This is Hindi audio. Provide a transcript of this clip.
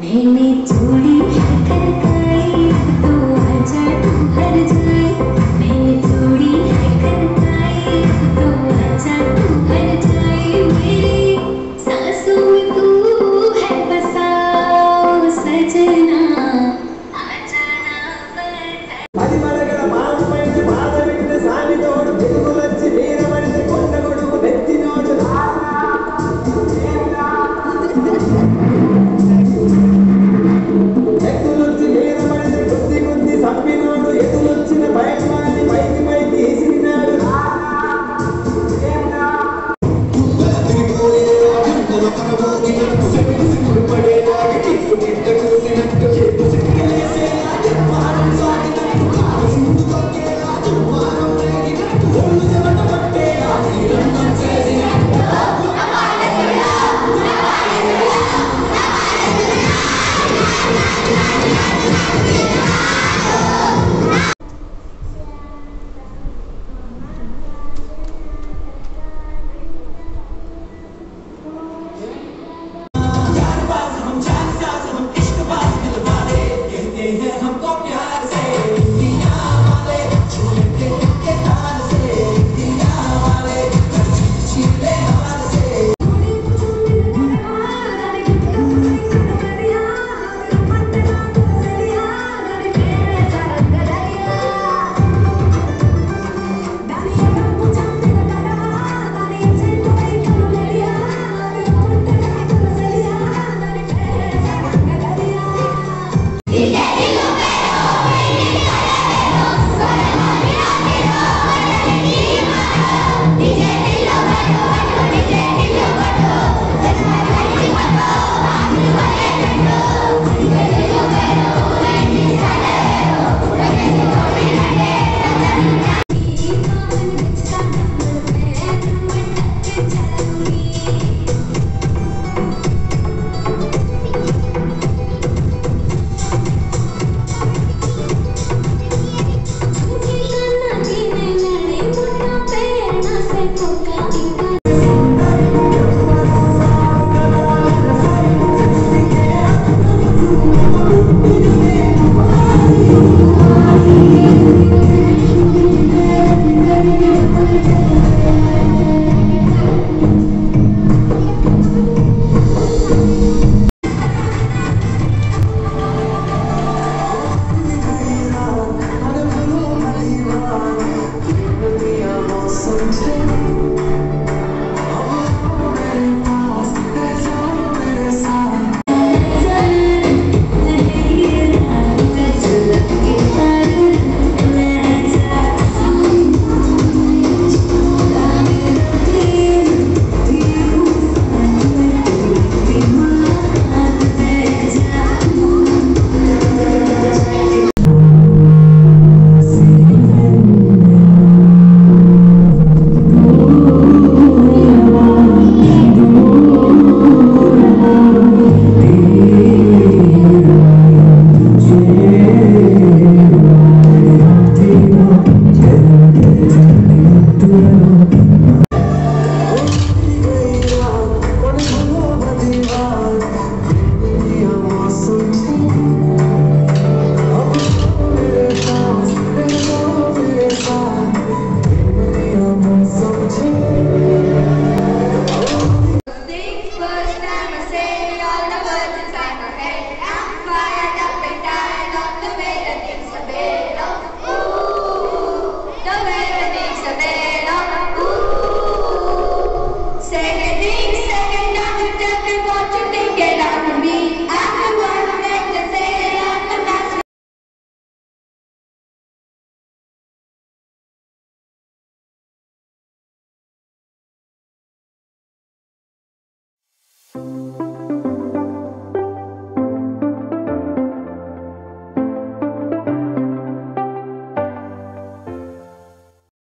मैंने चूड़ी कर कर तो आजा हर जा top rádio. you. Música